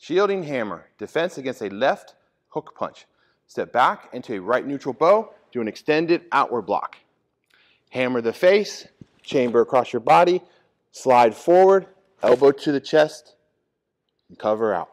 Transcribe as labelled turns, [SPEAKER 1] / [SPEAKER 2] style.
[SPEAKER 1] Shielding hammer, defense against a left hook punch. Step back into a right neutral bow, do an extended outward block. Hammer the face, chamber across your body, slide forward, elbow to the chest, and cover out.